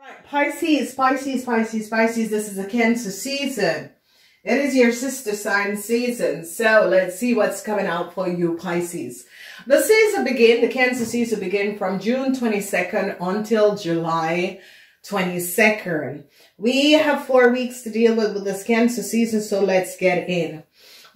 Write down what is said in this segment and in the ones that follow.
Right, Pisces, Pisces, Pisces, Pisces, this is a Cancer season. It is your sister sign season. So let's see what's coming out for you, Pisces. The season begin, the Cancer season begin from June 22nd until July 22nd. We have four weeks to deal with, with this Cancer season, so let's get in.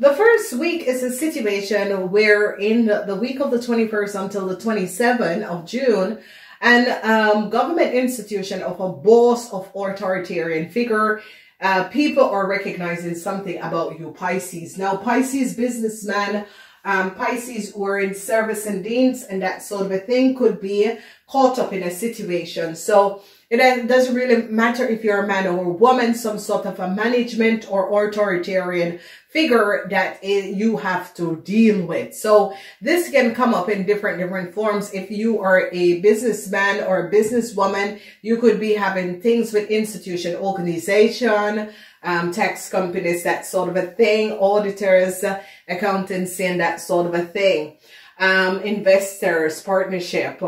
The first week is a situation where in the, the week of the 21st until the 27th of June, an um, government institution of a boss of authoritarian figure. Uh, people are recognizing something about you, Pisces. Now, Pisces businessman, um, Pisces who are in service and deans and that sort of a thing could be caught up in a situation. So it doesn't really matter if you're a man or a woman, some sort of a management or authoritarian figure that you have to deal with. So this can come up in different, different forms. If you are a businessman or a businesswoman, you could be having things with institution, organization, um, tax companies, that sort of a thing, auditors, accountancy, and that sort of a thing. Um, investors, partnership,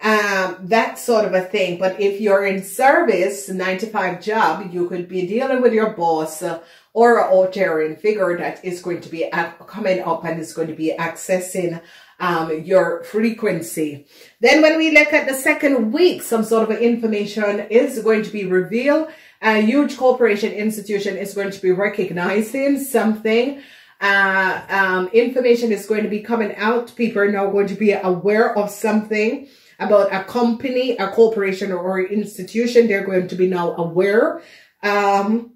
um, that sort of a thing. But if you're in service, 9 to 5 job, you could be dealing with your boss or an authoritarian figure that is going to be coming up and is going to be accessing um, your frequency. Then when we look at the second week, some sort of information is going to be revealed. A huge corporation institution is going to be recognizing something. Uh, um, information is going to be coming out. People are now going to be aware of something about a company, a corporation or institution. They're going to be now aware. Um,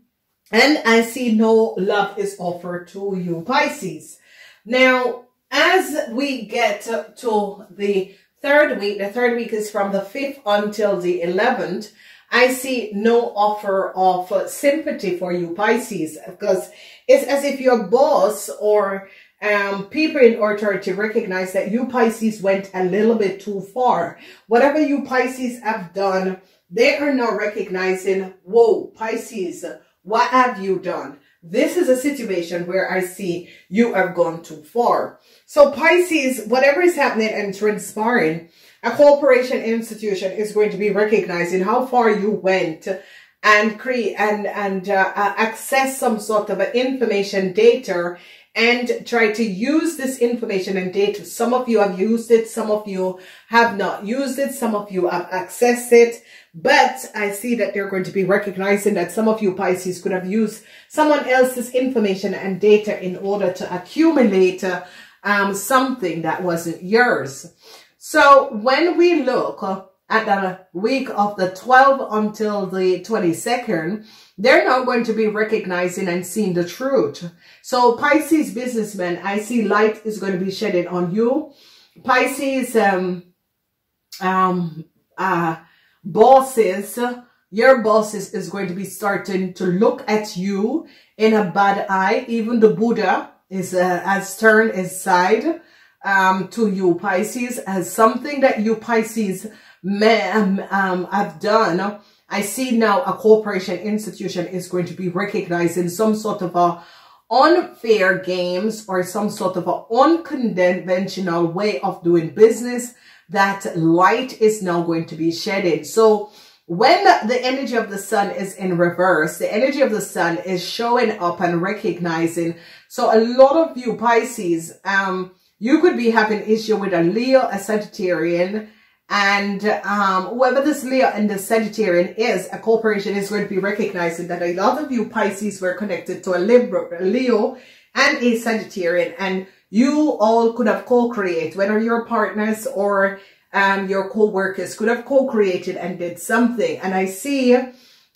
and I see no love is offered to you, Pisces. Now, as we get to the third week, the third week is from the 5th until the 11th, I see no offer of sympathy for you, Pisces, because it's as if your boss or um, people in authority recognize that you Pisces went a little bit too far. Whatever you Pisces have done, they are now recognizing, whoa, Pisces, what have you done? This is a situation where I see you have gone too far. So Pisces, whatever is happening and transpiring, a corporation institution is going to be recognizing how far you went and create and and uh, uh, access some sort of information data and try to use this information and data. Some of you have used it. Some of you have not used it. Some of you have accessed it. But I see that they're going to be recognizing that some of you Pisces could have used someone else's information and data in order to accumulate um, something that wasn't yours. So when we look at the week of the 12th until the 22nd, they're now going to be recognizing and seeing the truth. So Pisces businessmen, I see light is going to be shedding on you. Pisces um, um, uh, bosses, your bosses is going to be starting to look at you in a bad eye. Even the Buddha is uh, has turned his side um, to you Pisces as something that you Pisces um, have done I see now a corporation institution is going to be recognizing some sort of a unfair games or some sort of an unconventional way of doing business that light is now going to be shedded. So when the energy of the sun is in reverse, the energy of the sun is showing up and recognizing. So a lot of you Pisces, um, you could be having issue with a Leo, a Sagittarian, and um, whoever this Leo and the Sagittarian is, a corporation is going to be recognizing that a lot of you Pisces were connected to a Leo and a Sagittarian. And you all could have co-created, whether your partners or um, your co-workers could have co-created and did something. And I see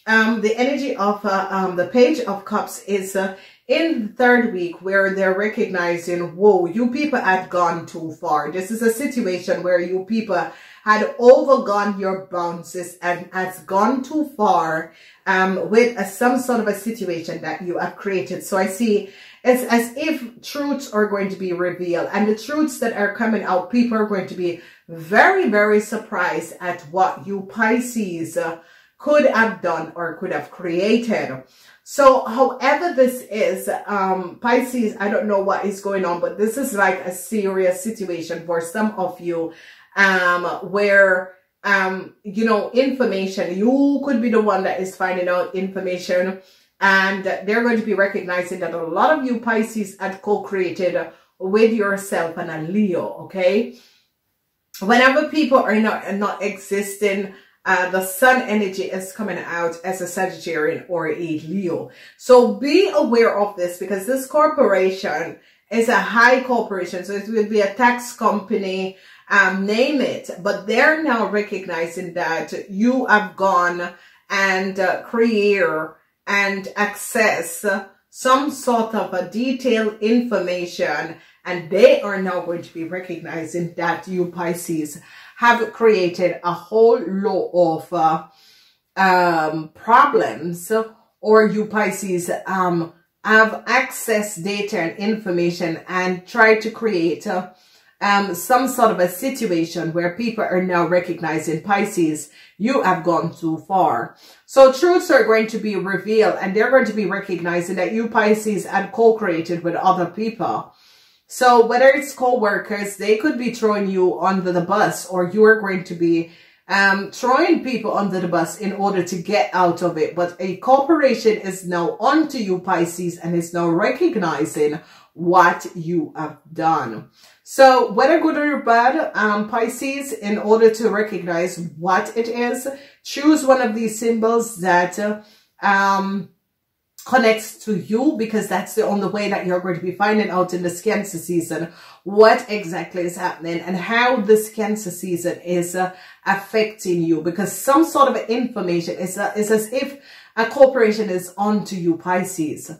um, the energy of uh, um, the Page of Cups is uh, in the third week where they're recognizing, whoa, you people had gone too far. This is a situation where you people had overgone your bounces and has gone too far um, with a, some sort of a situation that you have created. So I see it's as if truths are going to be revealed and the truths that are coming out, people are going to be very, very surprised at what you Pisces uh, could have done or could have created. So however this is, um, Pisces, I don't know what is going on, but this is like a serious situation for some of you um, where um, you know, information. You could be the one that is finding out information and they're going to be recognizing that a lot of you Pisces had co-created with yourself and a Leo, okay? Whenever people are not, not existing, uh, the sun energy is coming out as a Sagittarian or a Leo. So be aware of this because this corporation is a high corporation. So it will be a tax company, um, name it, but they're now recognizing that you have gone and uh, create and access some sort of a detailed information and they are now going to be recognizing that you Pisces have created a whole lot of uh, um, problems or you Pisces um, have access data and information and try to create uh, um, some sort of a situation where people are now recognizing Pisces, you have gone too far. So truths are going to be revealed and they're going to be recognizing that you Pisces had co-created with other people. So whether it's co-workers, they could be throwing you under the bus or you are going to be um, throwing people under the bus in order to get out of it. But a corporation is now onto you, Pisces, and is now recognizing what you have done. So whether good or bad, um, Pisces, in order to recognize what it is, choose one of these symbols that um, connects to you because that's the only way that you're going to be finding out in this Cancer season what exactly is happening and how this Cancer season is uh, affecting you because some sort of information is, uh, is as if a corporation is onto you, Pisces.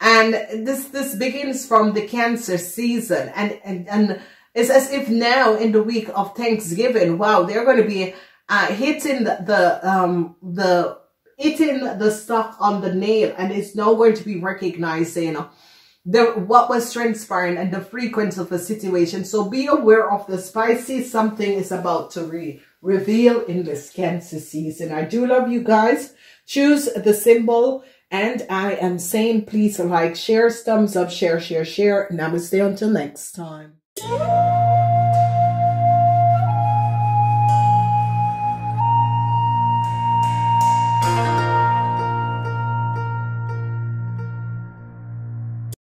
And this, this begins from the Cancer season and, and, and it's as if now in the week of Thanksgiving, wow, they're going to be uh, hitting the, the, um, the hitting the stuff on the nail and it's now going to be recognizing the what was transpiring and the frequency of the situation. So be aware of the spicy something is about to re reveal in this Cancer season. I do love you guys. Choose the symbol and I am saying please like, share, thumbs up, share, share, share. Namaste until next time.